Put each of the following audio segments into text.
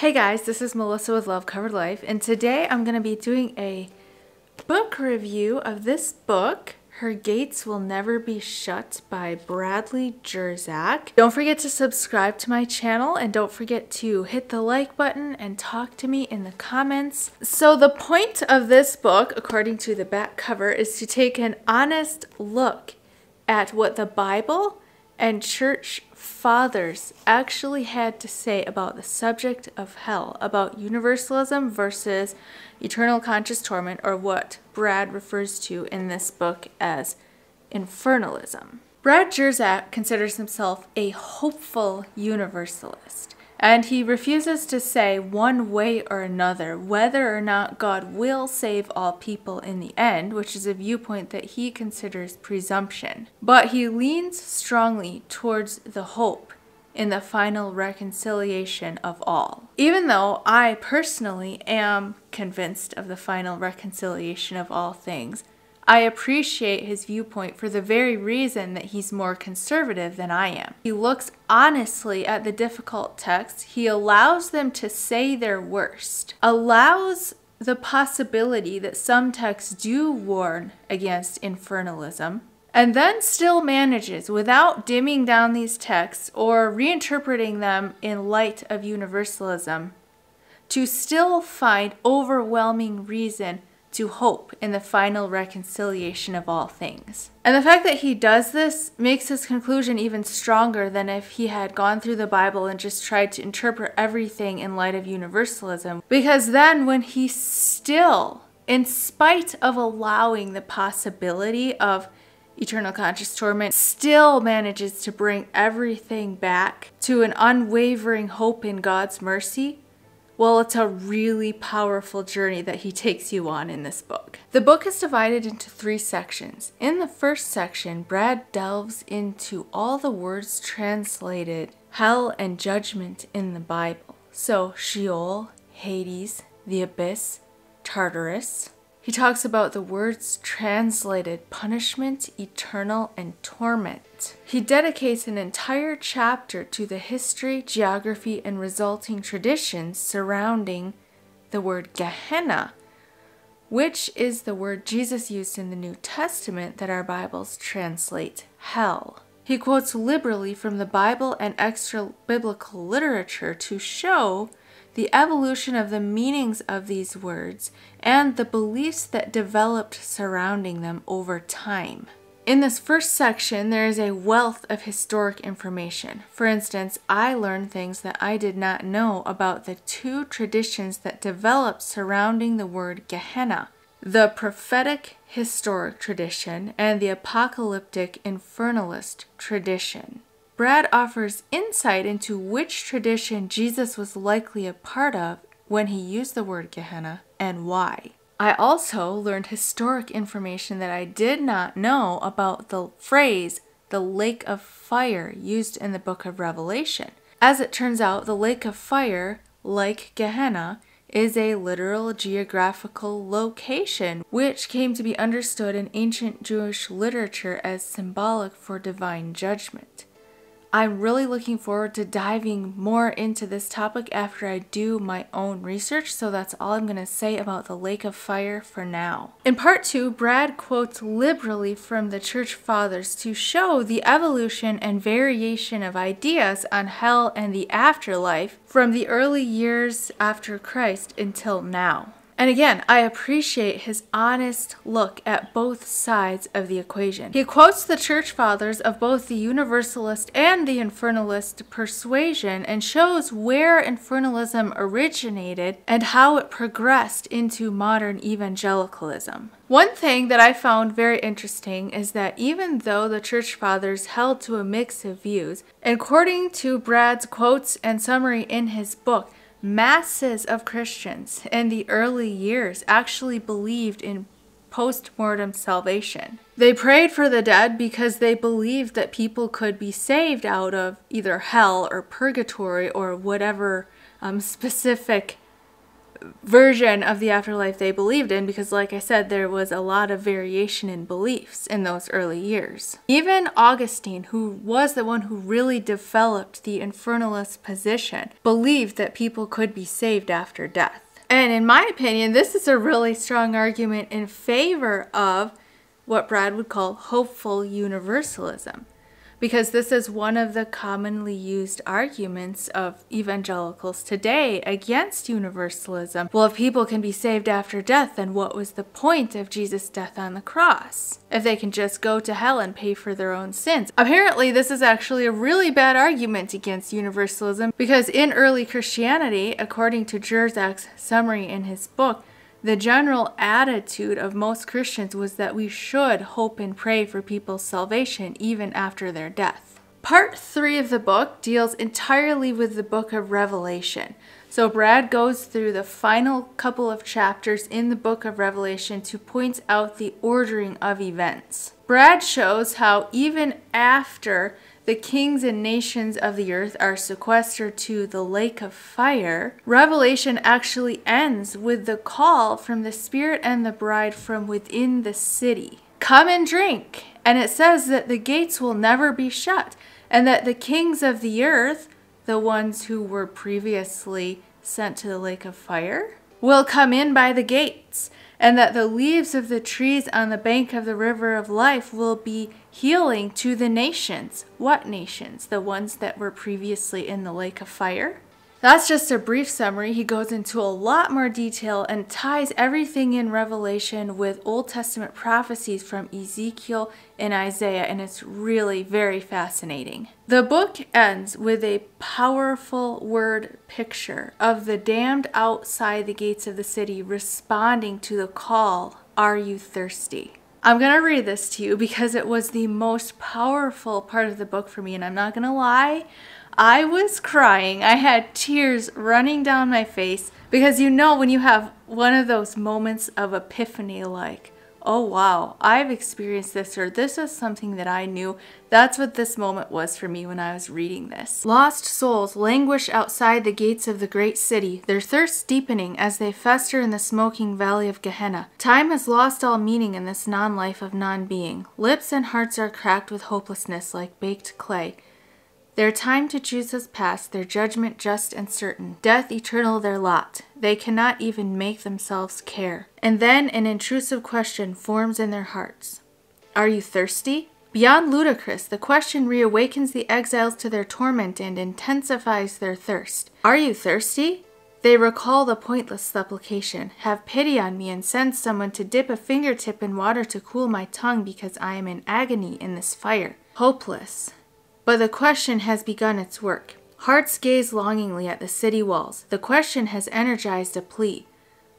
Hey guys, this is Melissa with Love Covered Life, and today I'm going to be doing a book review of this book, Her Gates Will Never Be Shut by Bradley Jersak. Don't forget to subscribe to my channel and don't forget to hit the like button and talk to me in the comments. So the point of this book, according to the back cover, is to take an honest look at what the Bible and church fathers actually had to say about the subject of hell, about universalism versus eternal conscious torment, or what Brad refers to in this book as infernalism. Brad Jersak considers himself a hopeful universalist. And he refuses to say one way or another whether or not God will save all people in the end, which is a viewpoint that he considers presumption. But he leans strongly towards the hope in the final reconciliation of all. Even though I personally am convinced of the final reconciliation of all things, I appreciate his viewpoint for the very reason that he's more conservative than I am. He looks honestly at the difficult texts, he allows them to say their worst, allows the possibility that some texts do warn against infernalism, and then still manages, without dimming down these texts or reinterpreting them in light of universalism, to still find overwhelming reason to hope in the final reconciliation of all things. And the fact that he does this makes his conclusion even stronger than if he had gone through the Bible and just tried to interpret everything in light of universalism. Because then, when he still, in spite of allowing the possibility of eternal conscious torment, still manages to bring everything back to an unwavering hope in God's mercy, well, it's a really powerful journey that he takes you on in this book. The book is divided into three sections. In the first section, Brad delves into all the words translated hell and judgment in the Bible. So, Sheol, Hades, the abyss, Tartarus, he talks about the words translated punishment, eternal, and torment. He dedicates an entire chapter to the history, geography, and resulting traditions surrounding the word Gehenna, which is the word Jesus used in the New Testament that our Bibles translate hell. He quotes liberally from the Bible and extra biblical literature to show the evolution of the meanings of these words, and the beliefs that developed surrounding them over time. In this first section, there is a wealth of historic information. For instance, I learned things that I did not know about the two traditions that developed surrounding the word Gehenna the prophetic historic tradition and the apocalyptic infernalist tradition. Brad offers insight into which tradition Jesus was likely a part of when he used the word Gehenna and why. I also learned historic information that I did not know about the phrase the lake of fire used in the book of Revelation. As it turns out, the lake of fire, like Gehenna, is a literal geographical location, which came to be understood in ancient Jewish literature as symbolic for divine judgment. I'm really looking forward to diving more into this topic after I do my own research, so that's all I'm going to say about the Lake of Fire for now. In part two, Brad quotes liberally from the Church Fathers to show the evolution and variation of ideas on hell and the afterlife from the early years after Christ until now. And again, I appreciate his honest look at both sides of the equation. He quotes the church fathers of both the Universalist and the Infernalist persuasion and shows where Infernalism originated and how it progressed into modern evangelicalism. One thing that I found very interesting is that even though the church fathers held to a mix of views, according to Brad's quotes and summary in his book, masses of Christians in the early years actually believed in post mortem salvation. They prayed for the dead because they believed that people could be saved out of either hell or purgatory or whatever um, specific version of the afterlife they believed in because, like I said, there was a lot of variation in beliefs in those early years. Even Augustine, who was the one who really developed the infernalist position, believed that people could be saved after death. And in my opinion, this is a really strong argument in favor of what Brad would call hopeful universalism because this is one of the commonly used arguments of evangelicals today against universalism. Well, if people can be saved after death, then what was the point of Jesus' death on the cross? If they can just go to hell and pay for their own sins. Apparently, this is actually a really bad argument against universalism because in early Christianity, according to Jersak's summary in his book, the general attitude of most Christians was that we should hope and pray for people's salvation even after their death. Part 3 of the book deals entirely with the book of Revelation. So Brad goes through the final couple of chapters in the book of Revelation to point out the ordering of events. Brad shows how even after the kings and nations of the earth are sequestered to the lake of fire, Revelation actually ends with the call from the Spirit and the bride from within the city. Come and drink. And it says that the gates will never be shut, and that the kings of the earth, the ones who were previously sent to the lake of fire, will come in by the gates and that the leaves of the trees on the bank of the river of life will be healing to the nations. What nations? The ones that were previously in the lake of fire? That's just a brief summary. He goes into a lot more detail and ties everything in Revelation with Old Testament prophecies from Ezekiel and Isaiah, and it's really very fascinating. The book ends with a powerful word picture of the damned outside the gates of the city responding to the call, Are you thirsty? I'm going to read this to you because it was the most powerful part of the book for me, and I'm not going to lie. I was crying. I had tears running down my face because you know when you have one of those moments of epiphany like, oh wow, I've experienced this or this is something that I knew. That's what this moment was for me when I was reading this. Lost souls languish outside the gates of the great city, their thirst deepening as they fester in the smoking valley of Gehenna. Time has lost all meaning in this non life of non being. Lips and hearts are cracked with hopelessness like baked clay. Their time to choose has passed, their judgment just and certain, death eternal their lot. They cannot even make themselves care. And then an intrusive question forms in their hearts Are you thirsty? Beyond ludicrous, the question reawakens the exiles to their torment and intensifies their thirst. Are you thirsty? They recall the pointless supplication Have pity on me and send someone to dip a fingertip in water to cool my tongue because I am in agony in this fire. Hopeless. But the question has begun its work. Hearts gaze longingly at the city walls. The question has energized a plea.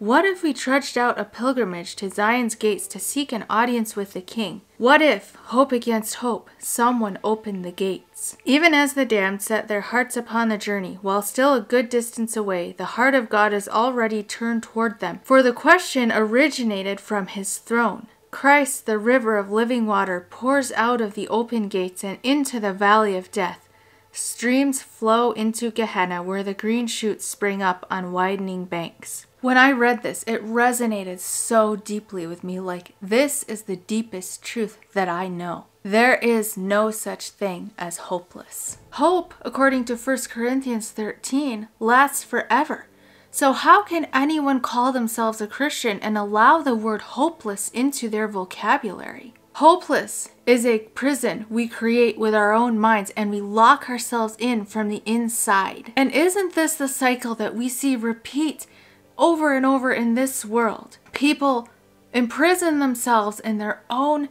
What if we trudged out a pilgrimage to Zion's gates to seek an audience with the king? What if, hope against hope, someone opened the gates? Even as the damned set their hearts upon the journey, while still a good distance away, the heart of God is already turned toward them, for the question originated from his throne. Christ, the river of living water, pours out of the open gates and into the valley of death. Streams flow into Gehenna where the green shoots spring up on widening banks. When I read this, it resonated so deeply with me like, this is the deepest truth that I know. There is no such thing as hopeless. Hope, according to 1 Corinthians 13, lasts forever. So, how can anyone call themselves a Christian and allow the word hopeless into their vocabulary? Hopeless is a prison we create with our own minds and we lock ourselves in from the inside. And isn't this the cycle that we see repeat over and over in this world? People imprison themselves in their own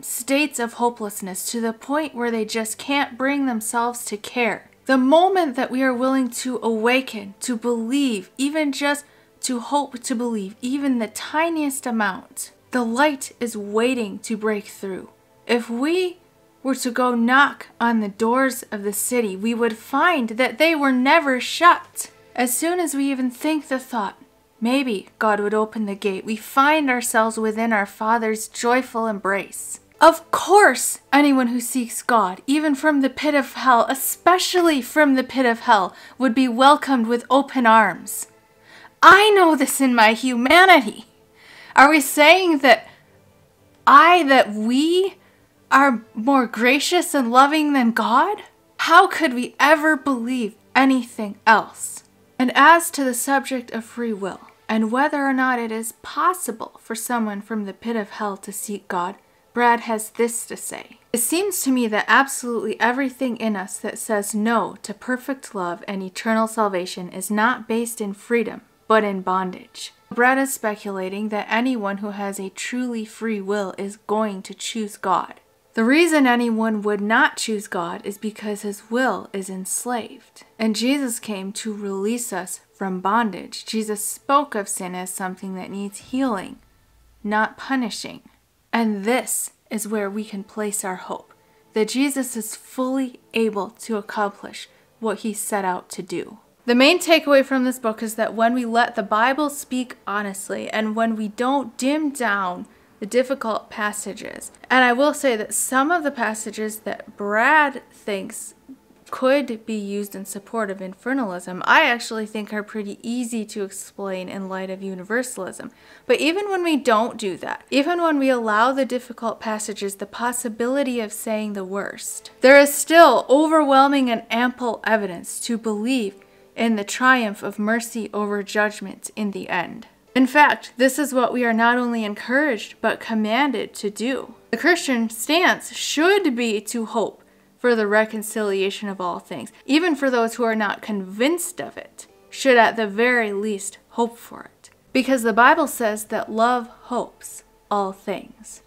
states of hopelessness to the point where they just can't bring themselves to care. The moment that we are willing to awaken, to believe, even just to hope to believe, even the tiniest amount, the light is waiting to break through. If we were to go knock on the doors of the city, we would find that they were never shut. As soon as we even think the thought, maybe God would open the gate, we find ourselves within our Father's joyful embrace. Of course, anyone who seeks God, even from the pit of hell, especially from the pit of hell, would be welcomed with open arms. I know this in my humanity. Are we saying that I, that we are more gracious and loving than God? How could we ever believe anything else? And as to the subject of free will, and whether or not it is possible for someone from the pit of hell to seek God, Brad has this to say. It seems to me that absolutely everything in us that says no to perfect love and eternal salvation is not based in freedom, but in bondage. Brad is speculating that anyone who has a truly free will is going to choose God. The reason anyone would not choose God is because his will is enslaved. And Jesus came to release us from bondage. Jesus spoke of sin as something that needs healing, not punishing. And this is where we can place our hope that Jesus is fully able to accomplish what he set out to do. The main takeaway from this book is that when we let the Bible speak honestly and when we don't dim down the difficult passages, and I will say that some of the passages that Brad thinks could be used in support of infernalism, I actually think are pretty easy to explain in light of universalism. But even when we don't do that, even when we allow the difficult passages the possibility of saying the worst, there is still overwhelming and ample evidence to believe in the triumph of mercy over judgment in the end. In fact, this is what we are not only encouraged but commanded to do. The Christian stance should be to hope for the reconciliation of all things, even for those who are not convinced of it, should at the very least hope for it. Because the Bible says that love hopes all things,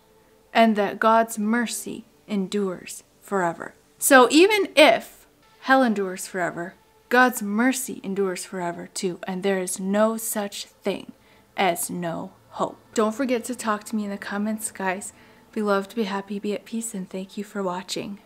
and that God's mercy endures forever. So even if hell endures forever, God's mercy endures forever too, and there is no such thing as no hope. Don't forget to talk to me in the comments, guys. Be loved, be happy, be at peace, and thank you for watching.